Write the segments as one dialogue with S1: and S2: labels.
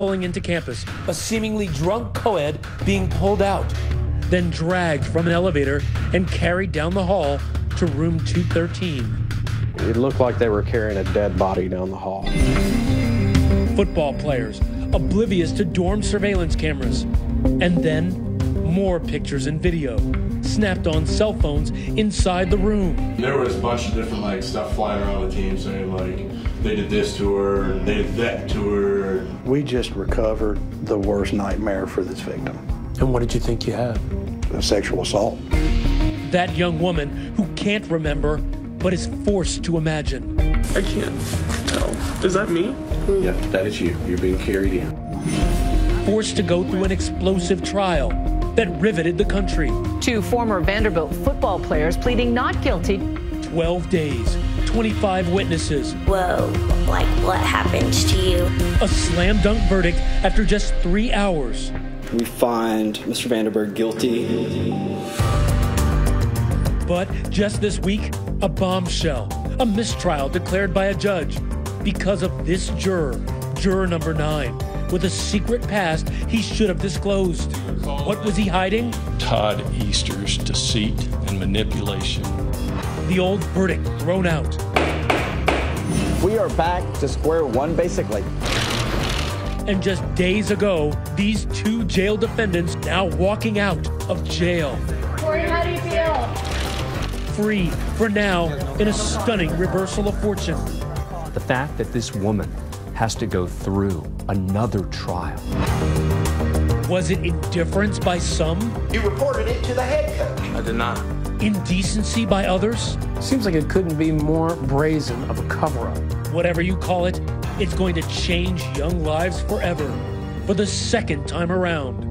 S1: pulling into campus, a seemingly drunk co-ed being pulled out, then dragged from an elevator and carried down the hall to room 213.
S2: It looked like they were carrying a dead body down the hall.
S1: Football players, oblivious to dorm surveillance cameras, and then more pictures and video snapped on cell phones inside the room.
S3: There was a bunch of different like stuff flying around the team saying like they did this to her, they did that to her.
S4: We just recovered the worst nightmare for this victim.
S1: And what did you think you had?
S4: A sexual assault.
S1: That young woman who can't remember but is forced to imagine.
S5: I can't tell. Is that me?
S6: Yeah, that is you. You're being carried in.
S1: Forced to go through an explosive trial that riveted the country.
S7: Two former Vanderbilt football players pleading not guilty.
S1: 12 days, 25 witnesses.
S8: Whoa, like what happened to you?
S1: A slam dunk verdict after just three hours.
S9: We find Mr. Vandenberg guilty.
S1: But just this week, a bombshell, a mistrial declared by a judge because of this juror, juror number nine, with a secret past he should have disclosed. What was he hiding?
S10: Todd Easter's deceit and manipulation.
S1: The old verdict thrown out.
S11: We are back to square one, basically.
S1: And just days ago, these two jail defendants now walking out of jail.
S12: Corey, how do you feel?
S1: Free for now in a stunning reversal of fortune.
S13: The fact that this woman has to go through another trial.
S1: Was it indifference by some?
S14: You reported it to the head coach.
S5: I did not.
S1: Indecency by others?
S2: Seems like it couldn't be more brazen of a cover up.
S1: Whatever you call it, it's going to change young lives forever for the second time around.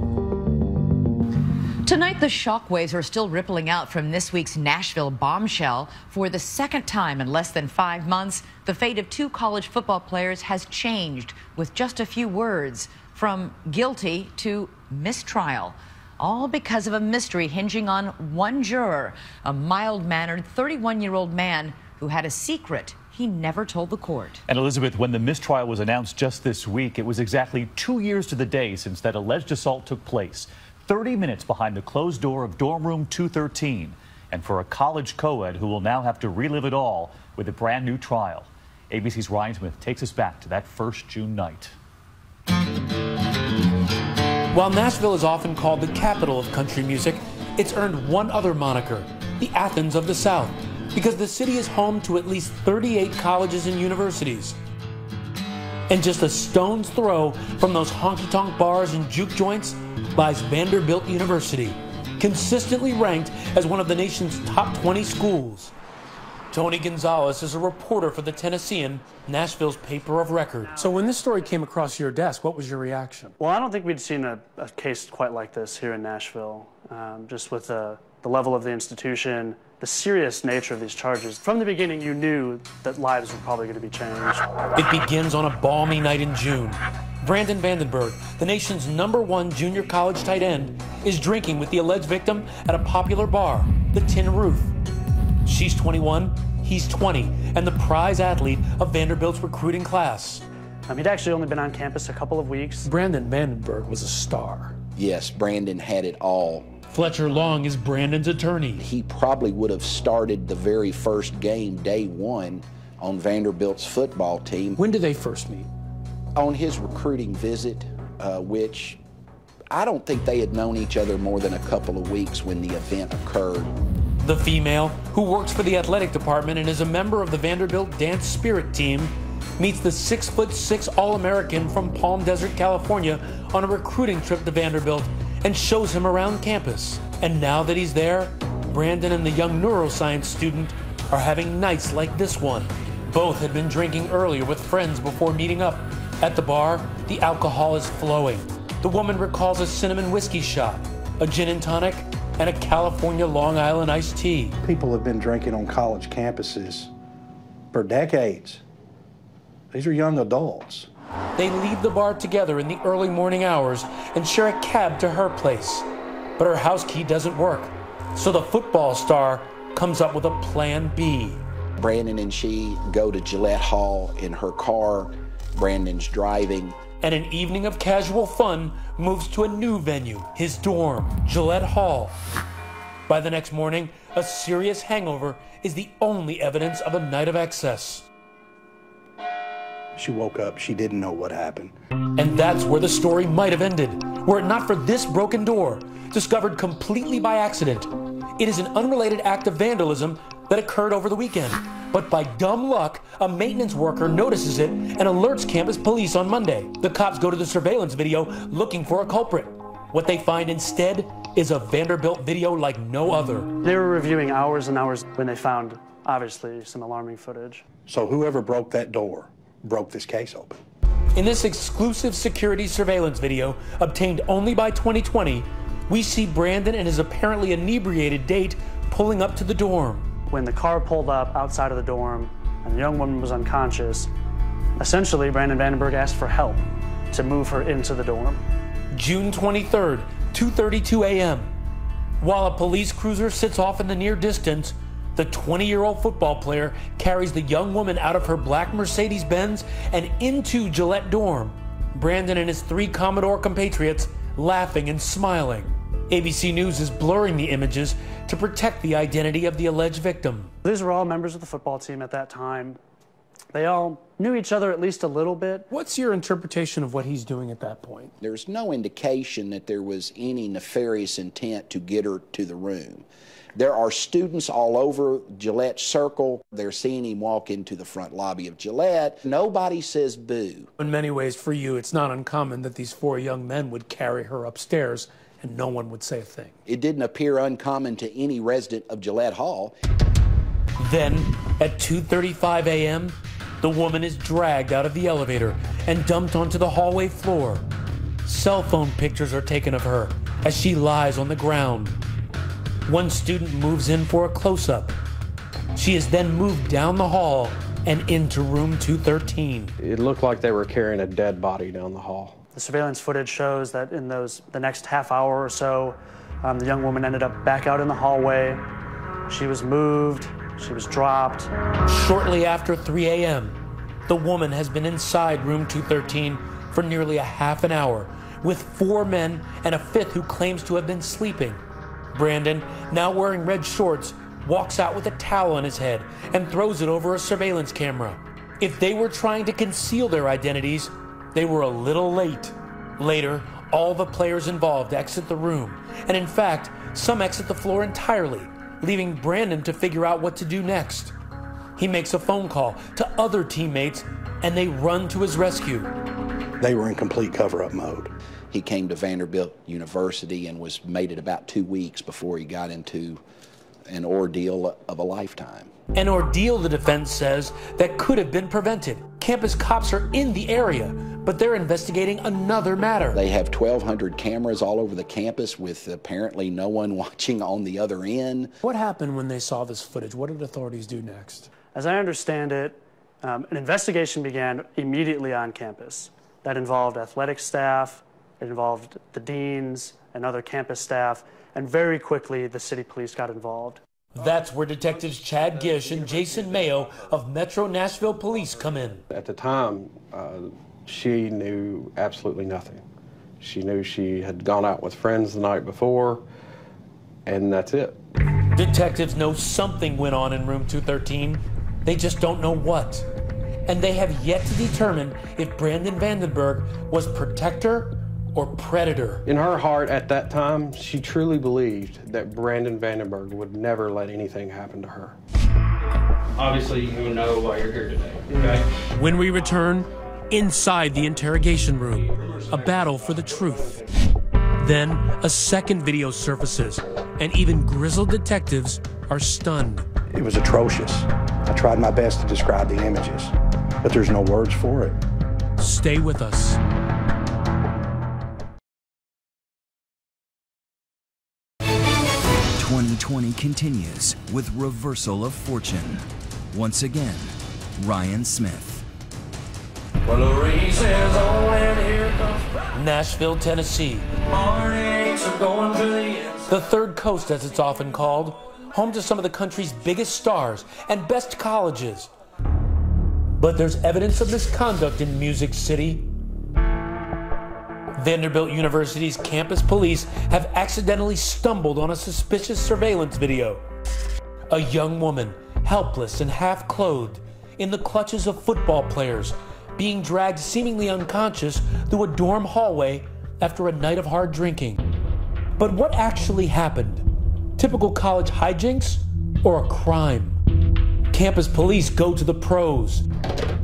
S7: Tonight, the shockwaves are still rippling out from this week's Nashville bombshell. For the second time in less than five months, the fate of two college football players has changed with just a few words from guilty to mistrial. All because of a mystery hinging on one juror, a mild mannered 31 year old man who had a secret he never told the court.
S15: And Elizabeth, when the mistrial was announced just this week, it was exactly two years to the day since that alleged assault took place. 30 minutes behind the closed door of dorm room 213. And for a college co ed who will now have to relive it all with a brand new trial. ABC's Ryan Smith takes us back to that first June night.
S1: While Nashville is often called the capital of country music, it's earned one other moniker the Athens of the South, because the city is home to at least 38 colleges and universities. And just a stone's throw from those honky tonk bars and juke joints lies Vanderbilt University, consistently ranked as one of the nation's top 20 schools. Tony Gonzalez is a reporter for the Tennessean, Nashville's paper of record.
S2: So when this story came across your desk, what was your reaction?
S16: Well, I don't think we'd seen a, a case quite like this here in Nashville, um, just with the, the level of the institution, the serious nature of these charges. From the beginning, you knew that lives were probably going to be changed.
S1: It begins on a balmy night in June. Brandon Vandenberg, the nation's number one junior college tight end, is drinking with the alleged victim at a popular bar, the Tin Roof. She's 21, he's 20, and the prize athlete of Vanderbilt's recruiting class.
S16: Um, he'd actually only been on campus a couple of weeks.
S1: Brandon Vandenberg was a star.
S6: Yes, Brandon had it all.
S1: Fletcher Long is Brandon's attorney.
S6: He probably would have started the very first game, day one, on Vanderbilt's football team.
S2: When did they first meet?
S6: On his recruiting visit, uh, which I don't think they had known each other more than a couple of weeks when the event occurred.
S1: The female, who works for the athletic department and is a member of the Vanderbilt Dance Spirit team, meets the six foot six All American from Palm Desert, California, on a recruiting trip to Vanderbilt and shows him around campus. And now that he's there, Brandon and the young neuroscience student are having nights like this one. Both had been drinking earlier with friends before meeting up. At the bar, the alcohol is flowing. The woman recalls a cinnamon whiskey shot, a gin and tonic, and a California Long Island iced tea.
S4: People have been drinking on college campuses for decades. These are young adults.
S1: They leave the bar together in the early morning hours and share a cab to her place. But her house key doesn't work. So the football star comes up with a plan B.
S6: Brandon and she go to Gillette Hall in her car. Brandon's driving.
S1: and an evening of casual fun moves to a new venue, his dorm, Gillette Hall. By the next morning, a serious hangover is the only evidence of a night of excess.
S4: She woke up, she didn't know what happened.
S1: And that's where the story might have ended, were it not for this broken door, discovered completely by accident. It is an unrelated act of vandalism that occurred over the weekend. But by dumb luck, a maintenance worker notices it and alerts campus police on Monday. The cops go to the surveillance video looking for a culprit. What they find instead is a Vanderbilt video like no other.
S16: They were reviewing hours and hours when they found, obviously, some alarming footage.
S4: So whoever broke that door broke this case open.
S1: In this exclusive security surveillance video, obtained only by 2020, we see Brandon and his apparently inebriated date pulling up to the dorm.
S16: When the car pulled up outside of the dorm and the young woman was unconscious, essentially Brandon Vandenberg asked for help to move her into the dorm.
S1: June 23rd, 2:32 a.m. While a police cruiser sits off in the near distance, the 20-year-old football player carries the young woman out of her black Mercedes-Benz and into Gillette dorm. Brandon and his three Commodore compatriots laughing and smiling. ABC News is blurring the images to protect the identity of the alleged victim.
S16: These were all members of the football team at that time. They all knew each other at least a little bit.
S2: What's your interpretation of what he's doing at that point?
S6: There's no indication that there was any nefarious intent to get her to the room. There are students all over Gillette Circle. They're seeing him walk into the front lobby of Gillette. Nobody says boo.
S2: In many ways, for you, it's not uncommon that these four young men would carry her upstairs and no one would say a thing.
S6: It didn't appear uncommon to any resident of Gillette Hall.
S1: Then, at 2:35 a.m., the woman is dragged out of the elevator and dumped onto the hallway floor. Cell phone pictures are taken of her as she lies on the ground. One student moves in for a close up. She is then moved down the hall and into room 213.
S12: It looked like they were carrying a dead body down the hall.
S16: The surveillance footage shows that in those the next half hour or so, um, the young woman ended up back out in the hallway. She was moved. She was dropped.
S1: Shortly after 3 a.m., the woman has been inside room 213 for nearly a half an hour with four men and a fifth who claims to have been sleeping. Brandon, now wearing red shorts, walks out with a towel on his head and throws it over a surveillance camera. If they were trying to conceal their identities, they were a little late. Later, all the players involved exit the room, and in fact, some exit the floor entirely, leaving Brandon to figure out what to do next. He makes a phone call to other teammates, and they run to his rescue.
S4: They were in complete cover up mode.
S6: He came to Vanderbilt University and was made it about two weeks before he got into an ordeal of a lifetime.
S1: An ordeal, the defense says, that could have been prevented. Campus cops are in the area, but they're investigating another matter.
S6: They have 1,200 cameras all over the campus with apparently no one watching on the other end.
S2: What happened when they saw this footage? What did authorities do next?
S16: As I understand it, um, an investigation began immediately on campus that involved athletic staff, it involved the deans and other campus staff, and very quickly the city police got involved.
S1: That's where detectives Chad Gish and Jason Mayo of Metro Nashville Police come in.
S12: At the time, uh, she knew absolutely nothing. She knew she had gone out with friends the night before, and that's it.
S1: Detectives know something went on in room 213. They just don't know what. And they have yet to determine if Brandon Vandenberg was protector or predator.
S12: In her heart at that time, she truly believed that Brandon Vandenberg would never let anything happen to her.
S17: Obviously, you know why you're here today, okay?
S1: When we return, inside the interrogation room, a battle for the truth. Then, a second video surfaces, and even grizzled detectives are stunned.
S4: It was atrocious. I tried my best to describe the images, but there's no words for it.
S1: Stay with us.
S18: 2020 continues with reversal of fortune. Once again, Ryan Smith.
S1: Well, the race is on and here comes Nashville, Tennessee. The third coast, as it's often called, home to some of the country's biggest stars and best colleges. But there's evidence of misconduct in Music City. Vanderbilt University's campus police have accidentally stumbled on a suspicious surveillance video. A young woman, helpless and half clothed, in the clutches of football players, being dragged seemingly unconscious through a dorm hallway after a night of hard drinking. But what actually happened? Typical college hijinks or a crime? Campus police go to the pros.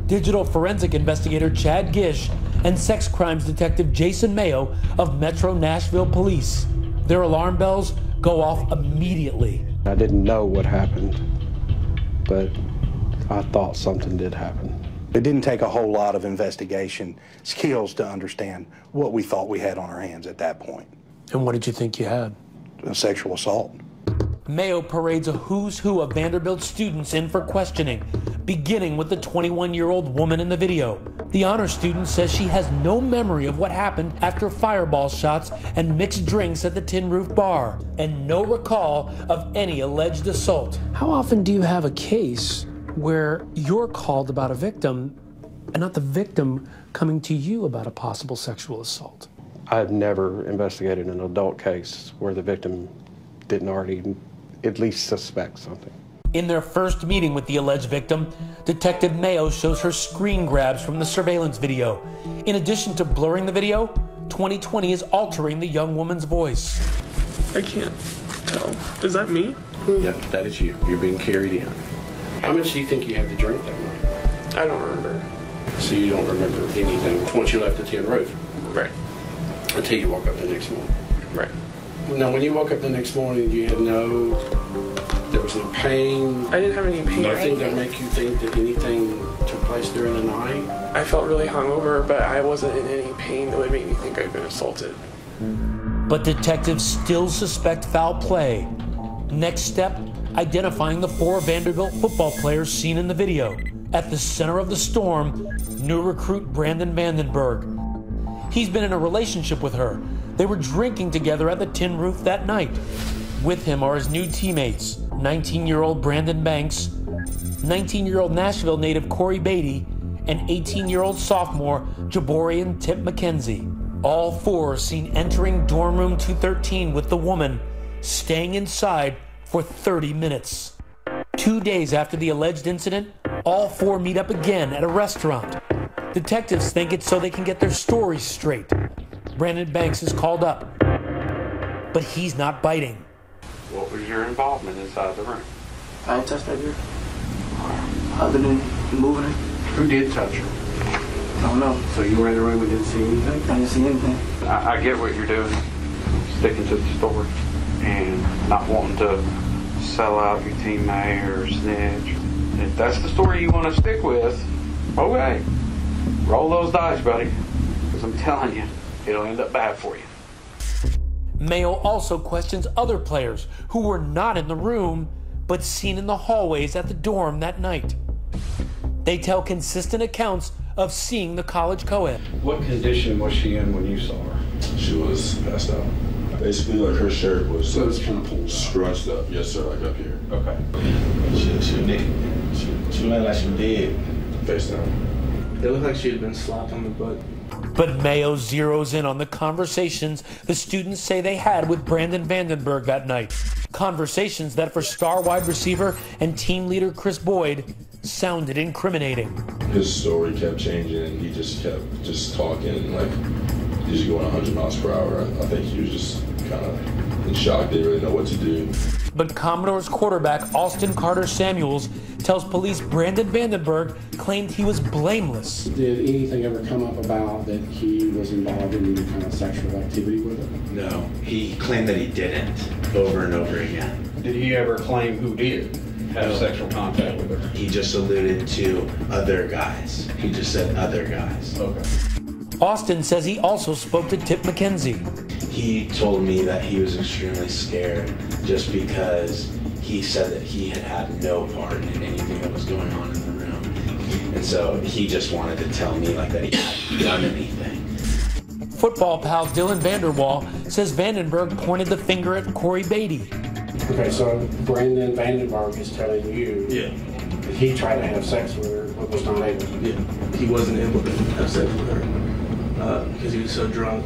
S1: Digital forensic investigator Chad Gish and sex crimes detective Jason Mayo of Metro Nashville Police. Their alarm bells go off immediately.
S12: I didn't know what happened, but I thought something did happen.
S4: It didn't take a whole lot of investigation skills to understand what we thought we had on our hands at that point.
S2: And what did you think you had?
S4: A sexual assault.
S1: Mayo parades a who's who of Vanderbilt students in for questioning, beginning with the 21 year old woman in the video. The honor student says she has no memory of what happened after fireball shots and mixed drinks at the Tin Roof Bar, and no recall of any alleged assault.
S2: How often do you have a case where you're called about a victim and not the victim coming to you about a possible sexual assault?
S12: I've never investigated an adult case where the victim didn't already at least suspect something.
S1: In their first meeting with the alleged victim, Detective Mayo shows her screen grabs from the surveillance video. In addition to blurring the video, 2020 is altering the young woman's voice.
S5: I can't tell. Is that me?
S19: Yep, that is you. You're being carried in. How much do you think you had to drink that night?
S5: I don't remember.
S19: So you don't remember anything once you left the tin roof?
S5: Right.
S19: Until you woke up the next morning?
S5: Right.
S19: Now, when you woke up the next morning, you had no, there was no pain.
S5: I didn't have any pain.
S19: Nothing to make you think that anything took place during the night.
S5: I felt really hungover, but I wasn't in any pain that would make me think I'd been assaulted.
S1: But detectives still suspect foul play. Next step identifying the four Vanderbilt football players seen in the video. At the center of the storm, new recruit Brandon Vandenberg. He's been in a relationship with her. They were drinking together at the Tin Roof that night. With him are his new teammates 19 year old Brandon Banks, 19 year old Nashville native Corey Beatty, and 18 year old sophomore Jaborian Tip McKenzie. All four seen entering dorm room 213 with the woman, staying inside for 30 minutes. Two days after the alleged incident, all four meet up again at a restaurant. Detectives think it's so they can get their stories straight. Brandon Banks is called up, but he's not biting.
S19: What was your involvement inside the room?
S20: I ain't touched that girl. Other than moving it.
S19: Who did touch her?
S20: I don't know.
S19: So you were in the room and didn't see anything?
S20: I didn't see anything.
S19: I, I get what you're doing, sticking to the story and not wanting to sell out your teammate or snitch. If that's the story you want to stick with, okay, roll those dice, buddy. Because I'm telling you, it'll end up bad for you.
S1: Mayo also questions other players who were not in the room but seen in the hallways at the dorm that night. They tell consistent accounts of seeing the college co-ed.
S19: What condition was she in when you saw her?
S3: She was passed out. Basically, like her shirt was so it's kind of pulled scrunched up. Yes, sir, like up here.
S19: Okay.
S3: She, she, naked. she, she looked like she was dead. Face down.
S17: It looked like she had been slapped on the butt.
S1: But Mayo zeroes in on the conversations the students say they had with Brandon Vandenberg that night. Conversations that, for star wide receiver and team leader Chris Boyd, sounded incriminating.
S3: His story kept changing, and he just kept just talking like he's going 100 miles per hour. I think he was just kind of in shock. They didn't really know what to do.
S1: But Commodores quarterback Austyn Carta-Samuels tells police Brandon Vandenberg claimed he was blameless.
S21: Did anything ever come up about that he was involved in any kind of sexual activity with her?
S22: No, he claimed that he didn't over and over again.
S19: Did he ever claim who did have sexual contact with her?
S22: He just alluded to other guys. He just said other guys.
S19: Okay.
S1: Austyn says he also spoke to Tip McKenzie.
S22: He told me that he was extremely scared just because he said that he had had no part in anything that was going on in the room. And so he just wanted to tell me like that he hadn't done anything.
S1: Football pal Dillon van der Wal says Vandenberg pointed the finger at Corey Beatty.
S21: Okay, so Brandon Vandenberg is telling you
S3: Yeah.
S21: that he tried to have sex with her but was not able to.
S3: Yeah. He wasn't able to have sex with her.
S5: Uh, because he was so drunk.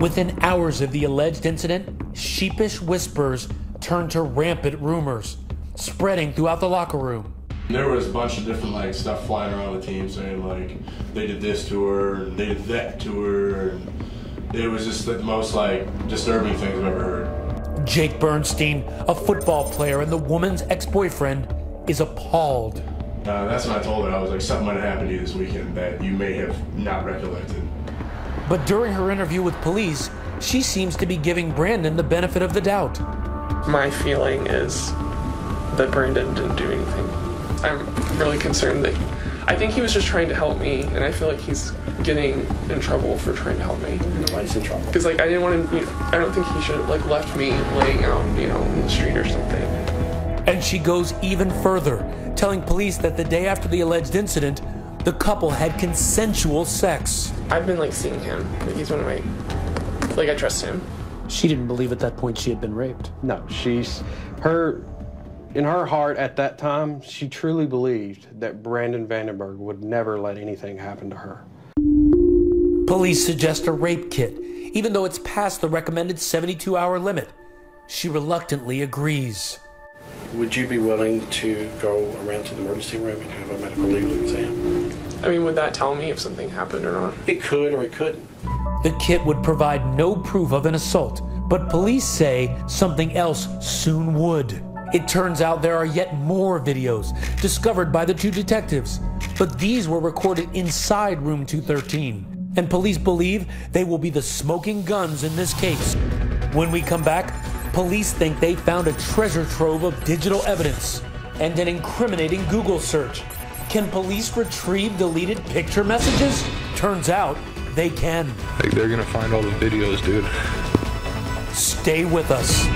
S1: Within hours of the alleged incident, sheepish whispers turned to rampant rumors, spreading throughout the locker room.
S3: There was a bunch of different like stuff flying around the team saying like they did this to her, they did that to her. And it was just the most like disturbing things I've ever heard.
S1: Jake Bernstein, a football player and the woman's ex-boyfriend, is appalled.
S3: Uh, that's when I told her I was like something might have happened to you this weekend that you may have not recollected.
S1: But during her interview with police, she seems to be giving Brandon the benefit of the doubt.
S5: My feeling is that Brandon didn't do anything. I'm really concerned that I think he was just trying to help me, and I feel like he's getting in trouble for trying to help me.
S21: Nobody's in trouble.
S5: Because like I didn't want to. You know, I don't think he should have like left me laying out, you know, in the street or something.
S1: And she goes even further, telling police that the day after the alleged incident, the couple had consensual sex.
S5: I've been like seeing him. Like, he's one of my. Like I trust him.
S2: She didn't believe at that point she had been raped.
S12: No, she's her in her heart at that time, she truly believed that Brandon Vandenberg would never let anything happen to her.
S1: Police suggest a rape kit, even though it's past the recommended 72 hour limit. She reluctantly agrees.
S21: Would you be willing to go around to the emergency room and have a medical legal exam?
S5: I mean, would that tell me if something happened or not?
S21: It could or it couldn't.
S1: The kit would provide no proof of an assault, but police say something else soon would. It turns out there are yet more videos discovered by the two detectives, but these were recorded inside room 213, and police believe they will be the smoking guns in this case. When we come back, police think they found a treasure trove of digital evidence and an incriminating Google search. Can police retrieve deleted picture messages? Turns out they can.
S23: Like they're gonna find all the videos, dude.
S1: Stay with us.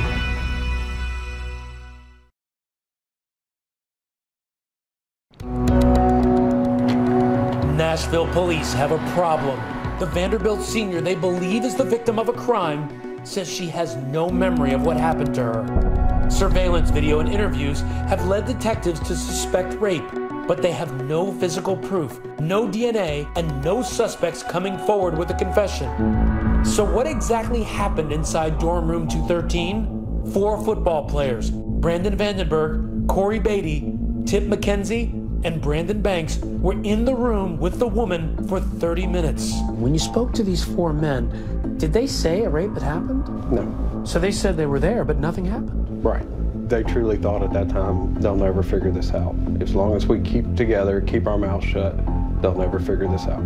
S1: Nashville police have a problem. The Vanderbilt senior they believe is the victim of a crime says she has no memory of what happened to her. Surveillance video and interviews have led detectives to suspect rape, but they have no physical proof, no DNA, and no suspects coming forward with a confession. So, what exactly happened inside dorm room 213? Four football players Brandon Vandenberg, Corey Beatty, Tip McKenzie, and Brandon Banks were in the room with the woman for 30 minutes.
S2: When you spoke to these four men, did they say a rape had happened?
S12: No.
S2: So they said they were there, but nothing happened.
S12: Right. They truly thought at that time they'll never figure this out. As long as we keep together, keep our mouths shut, they'll never figure this out.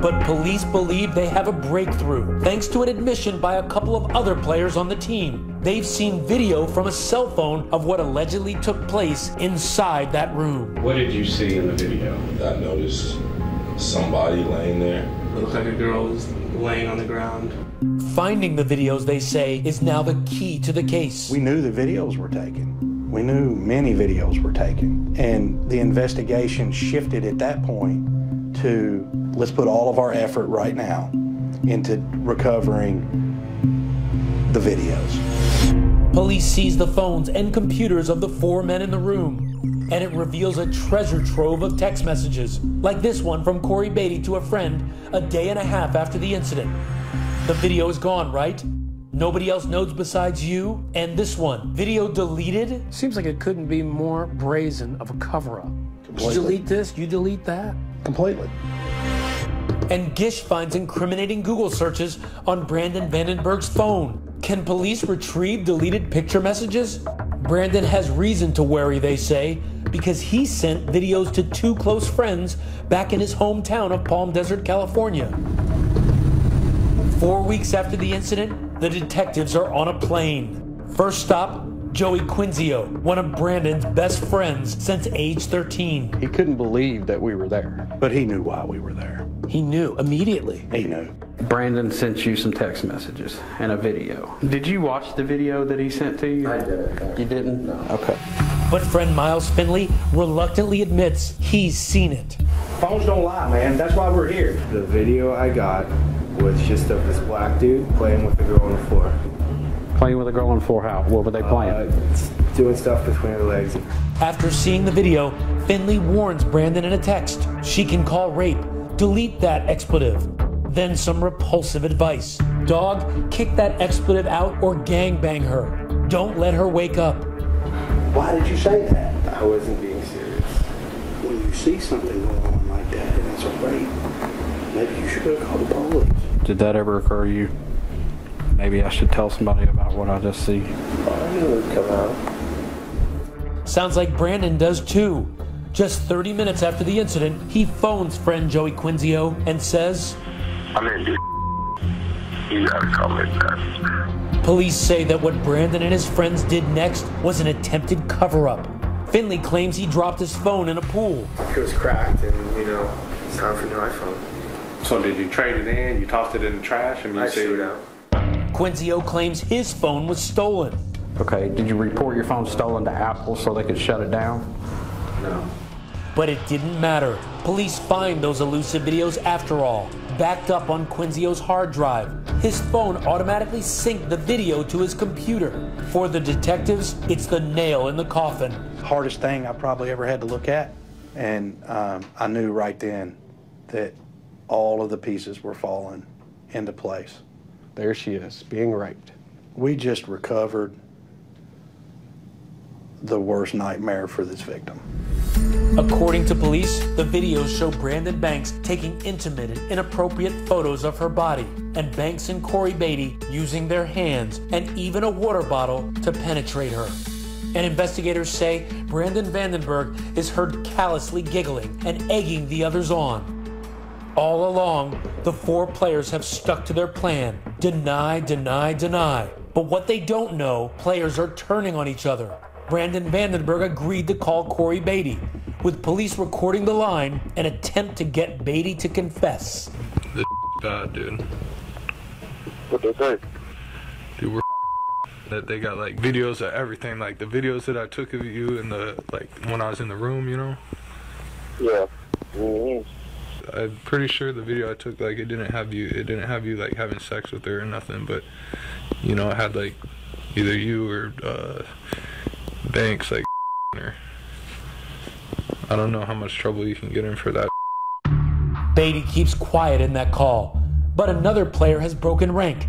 S1: But police believe they have a breakthrough thanks to an admission by a couple of other players on the team. They've seen video from a cell phone of what allegedly took place inside that room.
S21: What did you see in the video?
S3: I noticed somebody laying there.
S5: It looked like a girl was laying on the ground.
S1: Finding the videos, they say, is now the key to the case.
S4: We knew the videos were taken. We knew many videos were taken. And the investigation shifted at that point to let's put all of our effort right now into recovering the videos.
S1: Police seize the phones and computers of the four men in the room, and it reveals a treasure trove of text messages, like this one from Corey Beatty to a friend a day and a half after the incident. The video is gone, right? Nobody else knows besides you and this one. Video deleted?
S2: Seems like it couldn't be more brazen of a cover up. You delete this, you delete that.
S4: Completely.
S1: And Gish finds incriminating Google searches on Brandon Vandenberg's phone. Can police retrieve deleted picture messages? Brandon has reason to worry, they say, because he sent videos to two close friends back in his hometown of Palm Desert, California. Four weeks after the incident, the detectives are on a plane. First stop, Joey Quinzio, one of Brandon's best friends since age 13.
S12: He couldn't believe that we were there.
S4: But he knew why we were there.
S2: He knew immediately.
S4: He knew.
S21: Brandon sent you some text messages and a video. Did you watch the video that he sent to you? I did. You didn't? No. Okay.
S1: But friend Miles Finley reluctantly admits he's seen it.
S21: Phones don't lie, man. That's why we're here.
S24: The video I got was just of this black dude playing with a girl on the floor.
S21: Playing with a girl on the floor how? What were they playing?
S24: Uh, doing stuff between her legs.
S1: After seeing the video, Finley warns Brandon in a text she can call rape, delete that expletive. Then some repulsive advice. Dog, kick that expletive out or gangbang her. Don't let her wake up.
S4: Why did you say that?
S21: I wasn't being serious.
S4: When you see something going on like that and it's a rape, maybe you should go call the police.
S21: Did that ever occur to you? Maybe I should tell somebody about what I just see.
S20: I knew it would come out.
S1: Sounds like Brandon does too. Just 30 minutes after the incident, he phones friend Joey Quinzio and says,
S25: I'm in dude. You gotta call me back.
S1: Police say that what Brandon and his friends did next was an attempted cover up. Finley claims he dropped his phone in a pool.
S24: It was cracked, and you know, it's time for a new iPhone.
S12: So did you trade it in? You tossed it in the trash, and you
S24: I
S12: see
S24: threw it out.
S1: Quinzio claims his phone was stolen.
S21: Okay, did you report your phone stolen to Apple so they could shut it down?
S24: No.
S1: But it didn't matter. Police find those elusive videos after all, backed up on Quinzio's hard drive. His phone automatically synced the video to his computer. For the detectives, it's the nail in the coffin.
S4: Hardest thing I probably ever had to look at. And um, I knew right then that all of the pieces were falling into place.
S12: There she is, being raped.
S4: We just recovered the worst nightmare for this victim.
S1: According to police, the videos show Brandon Banks taking intimate and inappropriate photos of her body, and Banks and Corey Beatty using their hands and even a water bottle to penetrate her. And investigators say Brandon Vandenberg is heard callously giggling and egging the others on. All along, the four players have stuck to their plan deny, deny, deny. But what they don't know, players are turning on each other. Brandon Vandenberg agreed to call Corey Beatty, with police recording the line and attempt to get Beatty to confess.
S23: This bad, dude.
S25: What they say?
S23: Dude, we're that they got like videos of everything, like the videos that I took of you and the like when I was in the room, you know.
S25: Yeah. Mm-hmm.
S23: I'm pretty sure the video I took, like, it didn't have you, it didn't have you like having sex with her or nothing, but you know, it had like either you or uh, Banks like her. I don't know how much trouble you can get in for that.
S1: Beatty keeps quiet in that call, but another player has broken rank.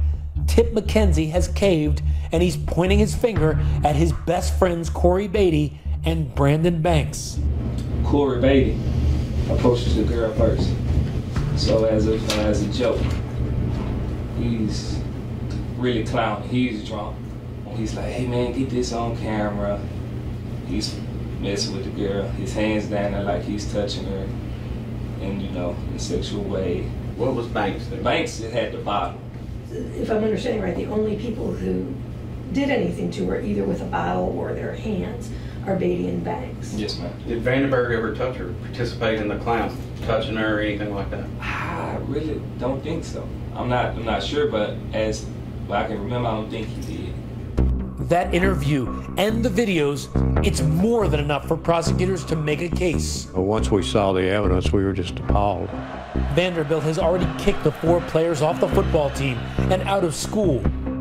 S1: Tip McKenzie has caved, and he's pointing his finger at his best friends Corey Beatty and Brandon Banks.
S26: Corey Beatty approaches the girl first. So as a as a joke, he's really clowning. He's drunk. He's like, "Hey man, get this on camera." He's messing with the girl. His hands down there like he's touching her, in you know, in a sexual way.
S21: What was Banks doing?
S26: Banks just had the bottle.
S27: If I'm understanding right, the only people who did anything to her, either with a bottle or their hands, are Beatty and Banks.
S26: Yes, ma'am.
S21: Did Vandenberg ever touch her, participate in the clown, touching her or anything like that?
S26: I really don't think so. I'm not. I'm not sure, but as I can remember, I don't think he did.
S1: That interview and the videos, it's more than enough for prosecutors to make a case.
S28: Once we saw the evidence, we were just appalled.
S1: Vanderbilt has already kicked the four players off the football team and out of school.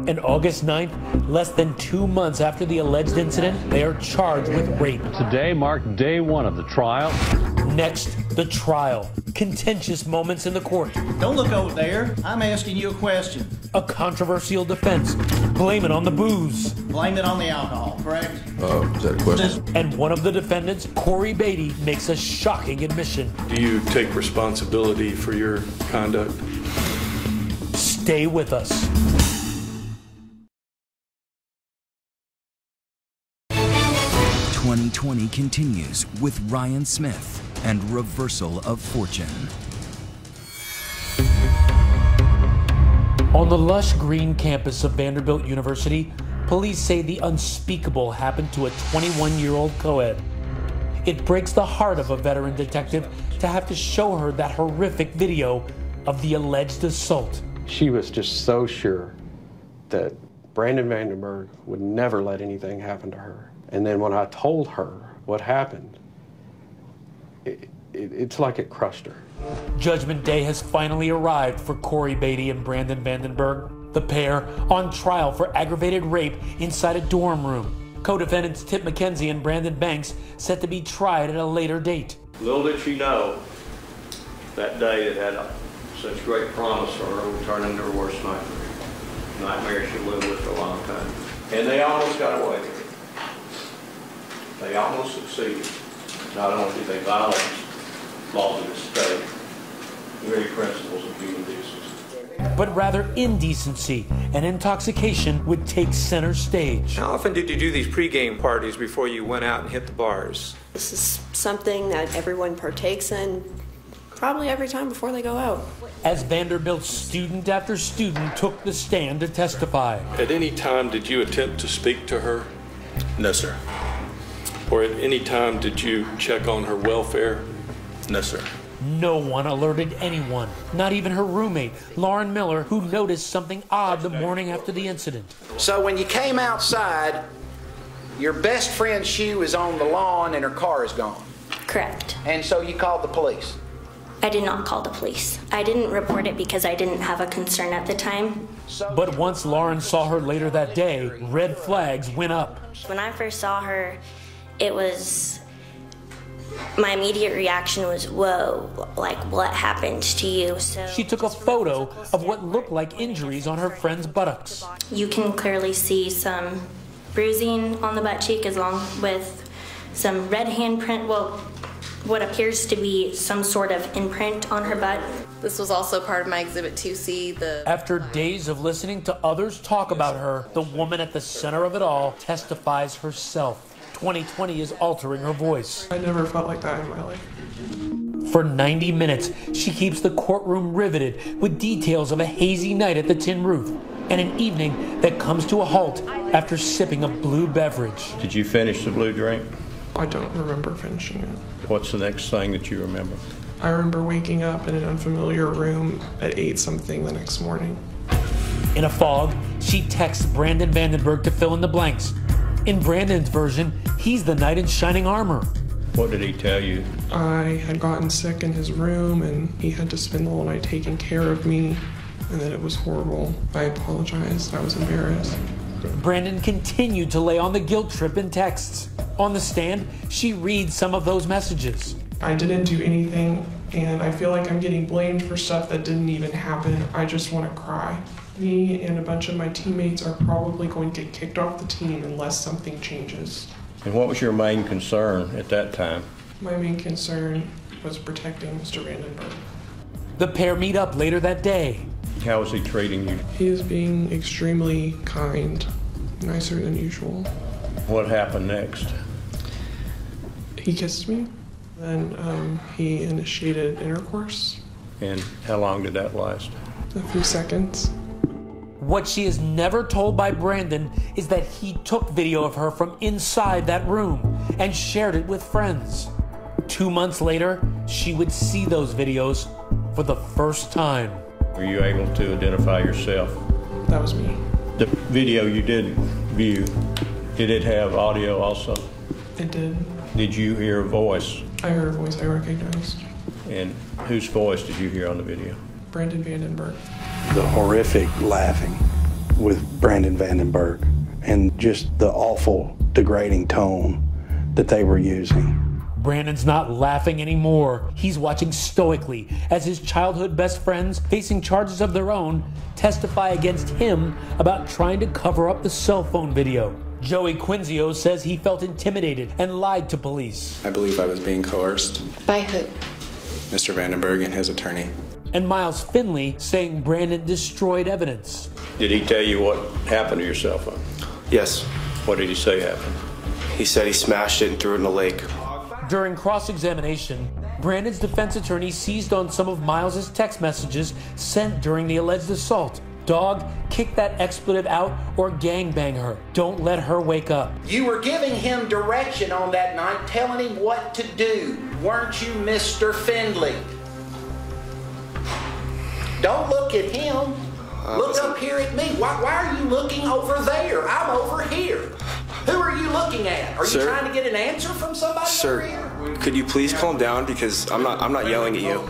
S1: And August 9th, less than two months after the alleged incident, they are charged with rape.
S29: Today marked day one of the trial.
S1: Next, the trial. Contentious moments in the court.
S30: Don't look over there. I'm asking you a question.
S1: A controversial defense. Blame it on the booze.
S30: Blame it on the alcohol, correct?
S31: Uh, is that a question?
S1: And one of the defendants, Corey Beatty, makes a shocking admission.
S32: Do you take responsibility for your conduct?
S1: Stay with us.
S18: 2020 continues with Ryan Smith and Reversal of Fortune.
S1: On the lush green campus of Vanderbilt University, police say the unspeakable happened to a 21 year old co ed. It breaks the heart of a veteran detective to have to show her that horrific video of the alleged assault.
S12: She was just so sure that Brandon Vandenberg would never let anything happen to her. And then when I told her what happened, it, it, it's like it crushed her.
S1: Judgment Day has finally arrived for Corey Beatty and Brandon Vandenberg, the pair on trial for aggravated rape inside a dorm room. Co-defendants Tip McKenzie and Brandon Banks set to be tried at a later date.
S33: Little did she know that day it had
S34: such great promise for her will turn into her worst nightmare. Nightmare she lived with for a long time. And they almost got away. They almost succeeded. Not only did they violate laws of the state, the very principles of human decency.
S1: But rather indecency and intoxication would take center stage.
S35: How often did you do these pregame parties before you went out and hit the bars?
S36: This is something that everyone partakes in probably every time before they go out.
S1: As Vanderbilt student after student took the stand to testify.
S32: At any time, did you attempt to speak to her?
S37: No, sir.
S32: Or at any time, did you check on her welfare?
S37: No, sir.
S1: No one alerted anyone, not even her roommate, Lauren Miller, who noticed something odd the morning after the incident.
S38: So when you came outside, your best friend's shoe is on the lawn and her car is gone.
S39: Correct.
S38: And so you called the police.
S39: I did not call the police. I didn't report it because I didn't have a concern at the time.
S1: But once Lauren saw her later that day, red flags went up.
S39: When I first saw her, it was my immediate reaction was, whoa, like what happened to you? So
S1: She took a photo of what looked like injuries on her friend's buttocks.
S39: you can clearly see some bruising on the butt cheek along with some red handprint, well, what appears to be some sort of imprint on her butt.
S40: This was also part of my exhibit 2C, the
S1: After days of listening to others talk about her, the woman at the center of it all testifies herself. 2020 is altering her voice.
S5: I never felt like that in my life.
S1: For 90 minutes, she keeps the courtroom riveted with details of a hazy night at the Tin Roof and an evening that comes to a halt after sipping a blue beverage.
S35: Did you finish the blue drink?
S5: I don't remember finishing it.
S35: What's the next thing that you remember?
S5: I remember waking up in an unfamiliar room at 8 something the next morning.
S1: In a fog, she texts Brandon Vandenberg to fill in the blanks. In Brandon's version, he's the knight in shining armor.
S35: What did he tell you?
S5: I had gotten sick in his room and he had to spend the whole night taking care of me and that it was horrible. I apologized. I was embarrassed.
S1: Brandon continued to lay on the guilt trip in texts. On the stand, she reads some of those messages.
S5: I didn't do anything and I feel like I'm getting blamed for stuff that didn't even happen. I just want to cry. Me and a bunch of my teammates are probably going to get kicked off the team unless something changes.
S35: And what was your main concern at that time?
S5: My main concern was protecting Mr. Vandenberg.
S1: The pair meet up later that day.
S35: How is he treating you?
S5: He is being extremely kind, nicer than usual.
S35: What happened next?
S5: He kissed me, then um, he initiated intercourse.
S35: And how long did that last?
S5: A few seconds.
S1: What she is never told by Brandon is that he took video of her from inside that room and shared it with friends. Two months later, she would see those videos for the first time.
S35: Were you able to identify yourself?
S5: That was me.
S35: The video you did view, did it have audio also?
S5: It did.
S35: Did you hear a voice?
S5: I heard a voice I recognized.
S35: And whose voice did you hear on the video?
S5: Brandon Vandenberg.
S4: The horrific laughing with Brandon Vandenberg and just the awful, degrading tone that they were using.
S1: Brandon's not laughing anymore. He's watching stoically as his childhood best friends, facing charges of their own, testify against him about trying to cover up the cell phone video. Joey Quinzio says he felt intimidated and lied to police.
S31: I believe I was being coerced.
S39: By who?
S31: Mr. Vandenberg and his attorney.
S1: And Miles Finley saying Brandon destroyed evidence.
S35: Did he tell you what happened to your cell phone?
S31: Yes.
S35: What did he say happened?
S31: He said he smashed it and threw it in the lake.
S1: During cross examination, Brandon's defense attorney seized on some of Miles's text messages sent during the alleged assault. Dog, kick that expletive out or gangbang her. Don't let her wake up.
S38: You were giving him direction on that night, telling him what to do, weren't you, Mr. Finley? Don't look at him. Look up here at me. Why, why are you looking over there? I'm over here. Who are you looking at? Are you
S31: Sir?
S38: trying to get an answer from somebody?
S31: Sir, could you please calm down because I'm not I'm not yelling at you.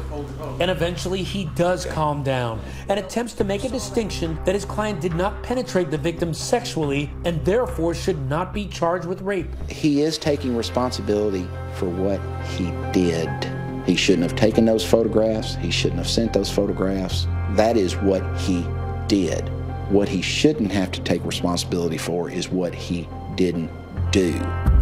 S1: And eventually he does calm down and attempts to make a distinction that his client did not penetrate the victim sexually and therefore should not be charged with rape.
S38: He is taking responsibility for what he did. He shouldn't have taken those photographs. He shouldn't have sent those photographs. That is what he did. What he shouldn't have to take responsibility for is what he didn't do.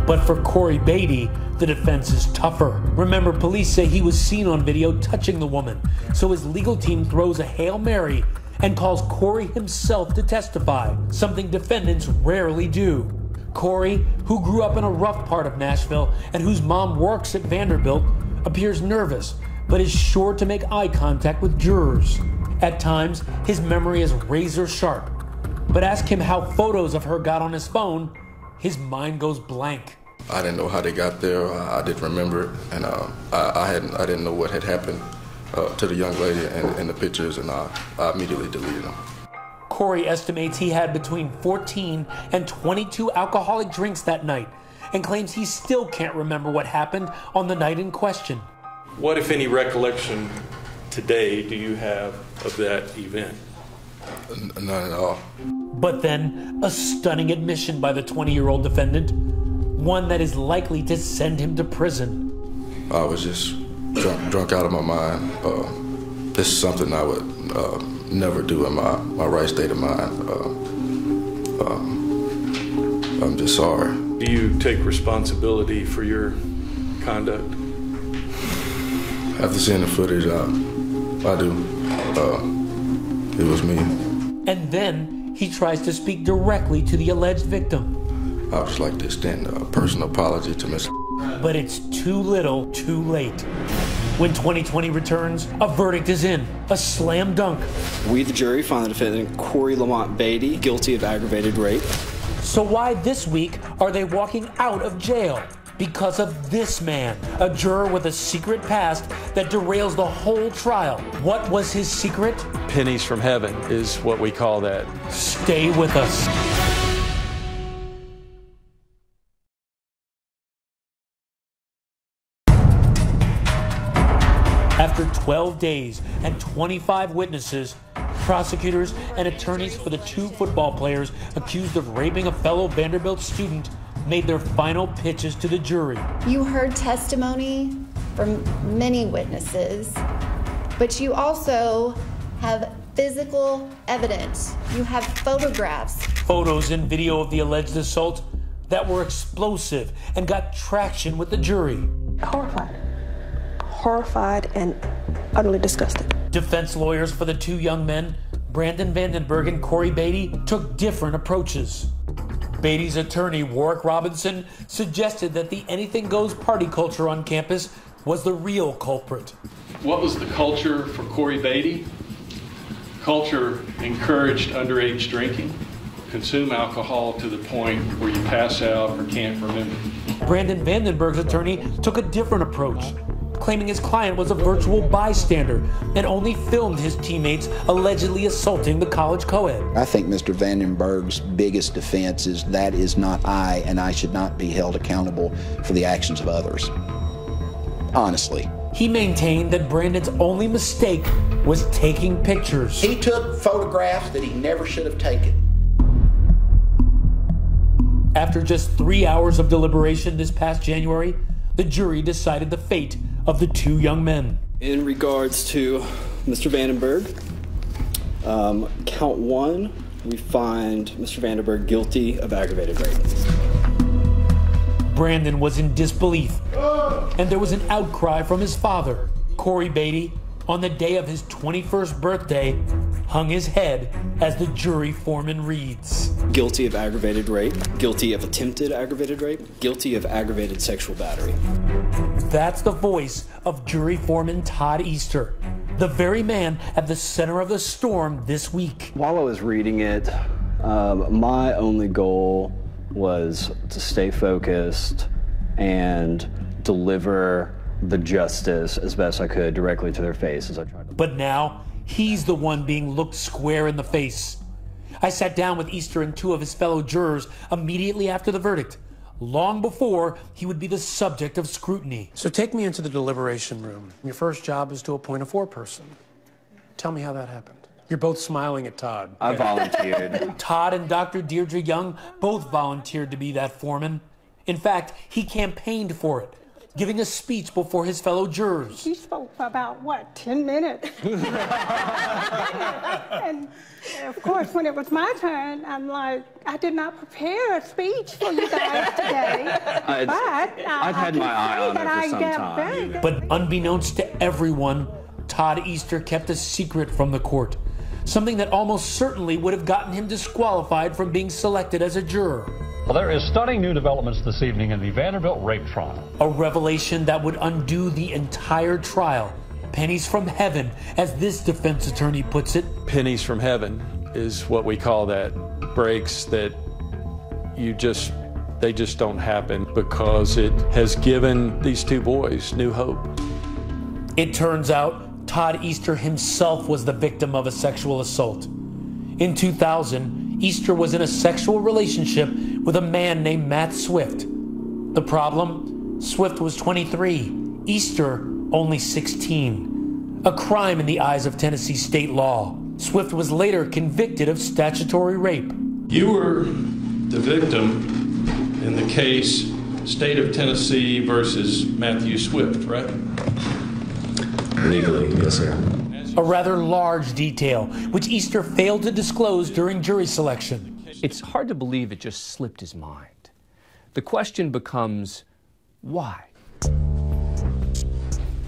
S1: But for Corey Beatty, the defense is tougher. Remember, police say he was seen on video touching the woman, so his legal team throws a Hail Mary and calls Corey himself to testify, something defendants rarely do. Corey, who grew up in a rough part of Nashville and whose mom works at Vanderbilt, appears nervous, but is sure to make eye contact with jurors. At times, his memory is razor sharp. But ask him how photos of her got on his phone, his mind goes blank.
S32: I didn't know how they got there. I, I didn't remember it, and uh, I, I hadn't. I didn't know what had happened uh, to the young lady and, in the pictures, and I, I immediately deleted them.
S1: Cory estimates he had between 14 and 22 alcoholic drinks that night and claims he still can't remember what happened on the night in question.
S32: What, if any, recollection today do you have of that event? N- none at all.
S1: But then, a stunning admission by the 20 year old defendant, one that is likely to send him to prison.
S32: I was just drunk, drunk out of my mind. Uh, this is something I would uh, never do in my, my right state of mind. Uh, um, I'm just sorry. Do you take responsibility for your conduct? After seeing the footage, I, I do. Uh, it was me.
S1: And then he tries to speak directly to the alleged victim.
S32: I would just like to extend a personal apology to Miss.
S1: But it's too little, too late. When 2020 returns, a verdict is in. A slam dunk.
S41: We, the jury, find the defendant Cory Lamont Batey guilty of aggravated rape.
S1: So why this week are they walking out of jail? Because of this man, a juror with a secret past that derails the whole trial. What was his secret?
S28: Pennies from heaven is what we call that.
S1: Stay with us. After 12 days and 25 witnesses, prosecutors and attorneys for the two football players accused of raping a fellow Vanderbilt student made their final pitches to the jury.
S42: You heard testimony from many witnesses, but you also have physical evidence. You have photographs.
S1: Photos and video of the alleged assault that were explosive and got traction with the jury.
S43: Horrified. Horrified and utterly disgusted.
S1: Defense lawyers for the two young men, Brandon Vandenberg and Cory Batey, took different approaches. Batey's attorney, Worrick Robinson, suggested that the anything goes party culture on campus was the real culprit.
S29: What was the culture for Cory Batey? Culture encouraged underage drinking, consume alcohol to the point where you pass out or can't remember.
S1: Brandon Vandenberg's attorney took a different approach, claiming his client was a virtual bystander and only filmed his teammates allegedly assaulting the college co ed.
S38: I think Mr. Vandenberg's biggest defense is that is not I, and I should not be held accountable for the actions of others. Honestly.
S1: He maintained that Brandon's only mistake was taking pictures.
S38: He took photographs that he never should have taken.
S1: After just three hours of deliberation this past January, the jury decided the fate of the two young men.
S41: In regards to Mr. Vandenberg, um, count one, we find Mr. Vandenberg guilty of aggravated rape.
S1: Brandon was in disbelief, and there was an outcry from his father. Cory Batey, on the day of his 21st birthday, hung his head as the jury foreman reads
S41: Guilty of aggravated rape, guilty of attempted aggravated rape, guilty of aggravated sexual battery.
S1: That's the voice of jury foreman Todd Easter, the very man at the center of the storm this week.
S21: While I was reading it, um, my only goal was to stay focused and deliver the justice as best I could directly to their face as I tried to.
S1: But now, he's the one being looked square in the face. I sat down with Easter and two of his fellow jurors immediately after the verdict, long before he would be the subject of scrutiny.
S4: So take me into the deliberation room. Your first job is to appoint a foreperson. Tell me how that happened. You're both smiling at Todd.
S21: I volunteered.
S1: Todd and Dr. Deirdre Young both volunteered to be that foreman. In fact, he campaigned for it. Giving a speech before his fellow jurors.
S44: He spoke for about, what, 10 minutes? and of course, when it was my turn, I'm like, I did not prepare a speech for you guys today.
S21: I-
S44: but I,
S21: I've had
S44: I
S21: my
S44: can
S21: eye on it for some time.
S1: But unbeknownst to everyone, Todd Easter kept a secret from the court. Something that almost certainly would have gotten him disqualified from being selected as a juror.
S45: Well, there is stunning new developments this evening in the Vanderbilt rape trial.
S1: A revelation that would undo the entire trial. Pennies from heaven, as this defense attorney puts it.
S28: Pennies from heaven is what we call that. Breaks that you just, they just don't happen because it has given these two boys new hope.
S1: It turns out Todd Easter himself was the victim of a sexual assault. In 2000, Easter was in a sexual relationship with a man named Matt Swift. The problem? Swift was 23, Easter only 16. A crime in the eyes of Tennessee state law. Swift was later convicted of statutory rape.
S29: You were the victim in the case State of Tennessee versus Matthew Swift, right?
S46: Legally, yes, sir.
S1: A rather large detail, which Easter failed to disclose during jury selection.
S47: It's hard to believe it just slipped his mind. The question becomes why?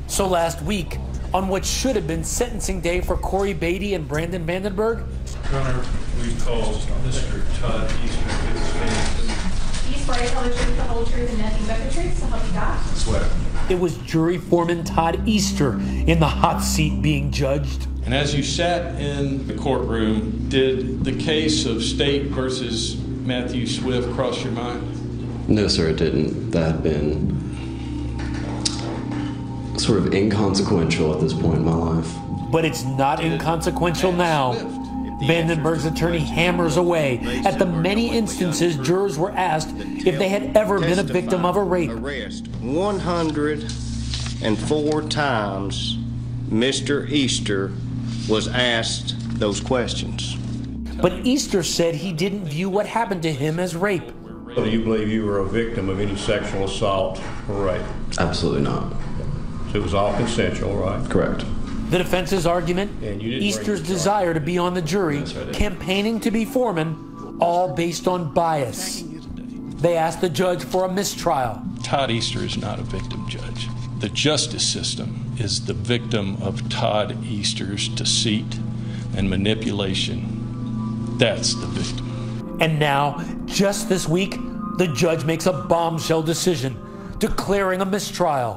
S1: So last week, on what should have been sentencing day for Cory Batey and Brandon Vandenberg,
S29: Your Honor, we call Mr. Todd Easter to stand.
S48: Do you swear to tell the truth, the whole truth, and nothing but the truth, so help you God?
S29: Swear.
S1: it was jury foreman Todd Easter in the hot seat being judged.
S29: And as you sat in the courtroom, did the case of State versus Matthew Swift cross your mind?
S46: No, sir, it didn't. That had been sort of inconsequential at this point in my life.
S1: But it's not inconsequential now. Vandenberg's attorney hammers away at the many instances jurors were asked if they had ever been a victim of a rape.
S49: 104 times Mr. Easter was asked those questions.
S1: But Easter said he didn't view what happened to him as rape.
S35: Do you believe you were a victim of any sexual assault or rape?
S46: Absolutely not.
S35: So it was all consensual, right?
S46: Correct.
S1: The defense's argument,
S35: And you didn't
S1: Easter's desire to be on the jury, campaigning to be foreman, all based on bias. They asked the judge for a mistrial.
S29: Todd Easter is not a victim judge. The justice system is the victim of Todd Easter's deceit and manipulation. That's the victim.
S1: And now, just this week, the judge makes a bombshell decision, declaring a mistrial.